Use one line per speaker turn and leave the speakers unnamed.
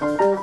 Música